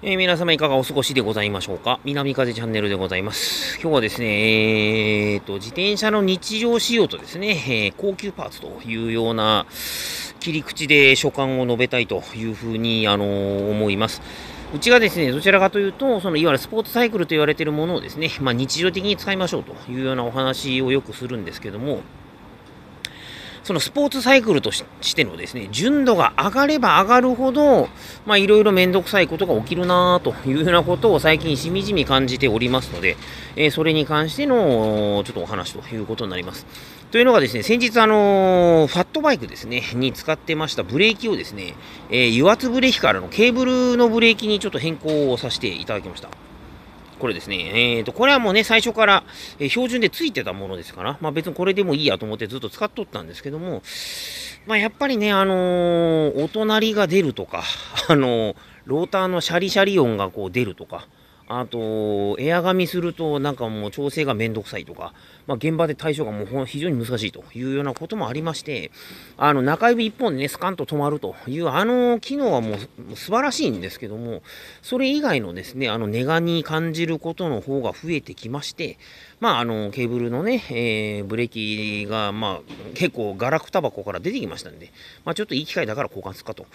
えー、皆様いかがお過ごしでございましょうか？南風チャンネルでございます。今日はですね、えーと、自転車の日常仕様とですね、えー、高級パーツというような切り口で所感を述べたいというふうに、あのー、思います。うちがですね、どちらかというと、そのいわゆるスポーツサイクルと言われているものをですね、まあ、日常的に使いましょうというようなお話をよくするんですけども、そのスポーツサイクルとしてのですね、純度が上がれば上がるほど、まあいろいろめんどくさいことが起きるなというようなことを最近しみじみ感じておりますので、えー、それに関してのちょっとお話ということになります。というのがですね、先日あのー、ファットバイクですね、に使ってましたブレーキをですね、えー、油圧ブレーキからのケーブルのブレーキにちょっと変更をさせていただきました。これですね。えっ、ー、と、これはもうね、最初から、え、標準でついてたものですから、まあ別にこれでもいいやと思ってずっと使っとったんですけども、まあやっぱりね、あのー、お隣が出るとか、あのローターのシャリシャリ音がこう出るとか、あと、エアガミするとなんかもう調整がめんどくさいとか、まあ、現場で対処がもう非常に難しいというようなこともありまして、あの中指1本でね、スカンと止まるというあの機能はもう素晴らしいんですけども、それ以外のですね、あのネガに感じることの方が増えてきまして、まあ、あのケーブルのね、えー、ブレーキが、まあ、結構ガラクタ箱から出てきましたんで、まあ、ちょっといい機会だから交換するかと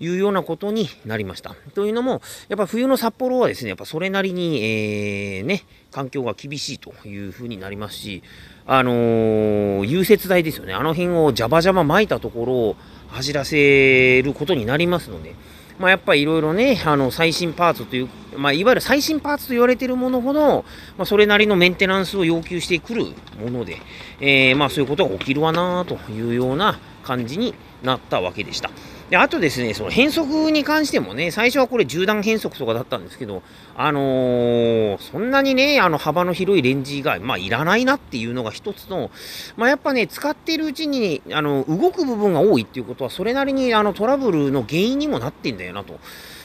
いうようなことになりました。というのも、やっぱ冬の札幌はですね、やっぱそれなりに、えー、ね、環境が厳しいというふうになりますし、あのー、融雪剤ですよね、あの辺をジャバジャバ巻いたところを走らせることになりますので、まあ、やっぱりいろいろね、あの最新パーツという、まあ、いわゆる最新パーツと言われているものほど、まあ、それなりのメンテナンスを要求してくるもので、えー、まあ、そういうことが起きるわなというような感じになったわけでした。で、あとですね、その変速に関してもね、最初はこれ10段変速とかだったんですけど、あのー、そんなにね、あの幅の広いレンジが、まあ、いらないなっていうのが一つの、まあ、やっぱね、使っているうちに、あの、動く部分が多いっていうことは、それなりにあのトラブルの原因にもなってんだよなと。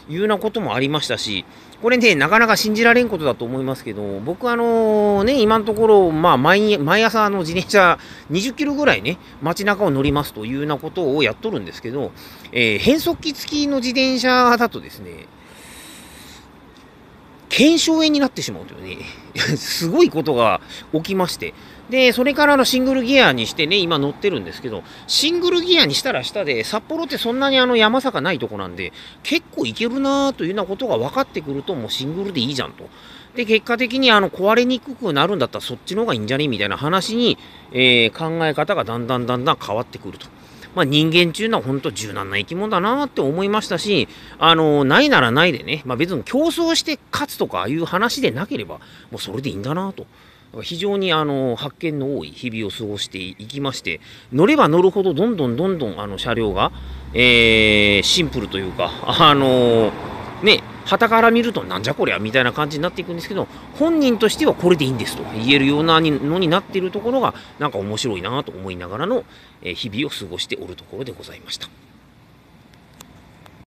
いうようなこともありましたし、これね、なかなか信じられんことだと思いますけど、僕あのね、今のところ、まあ毎、毎朝の自転車20キロぐらいね、街中を乗りますというようなことをやっとるんですけど、えー、変速機付きの自転車だとですね、腱鞘炎になってしまうというね、すごいことが起きまして、で、それからのシングルギアにしてね、今乗ってるんですけど、シングルギアにしたら下で、札幌ってそんなにあの山坂ないとこなんで、結構いけるなーというようなことが分かってくると、もうシングルでいいじゃんと。で、結果的にあの壊れにくくなるんだったらそっちの方がいいんじゃねみたいな話に、えー、考え方がだんだんだんだん変わってくると。まあ、人間っていうのは本当柔軟な生き物だなって思いましたし、あの、ないならないでね、まあ、別に競争して勝つとかいう話でなければ、もうそれでいいんだなと。非常にあの発見の多い日々を過ごしていきまして、乗れば乗るほどどんどんどんどんあの車両が、えー、シンプルというか、あのね、旗から見るとなんじゃこりゃみたいな感じになっていくんですけど、本人としてはこれでいいんですと言えるようなのになっているところが、なんか面白いなと思いながらの日々を過ごしておるところでございました。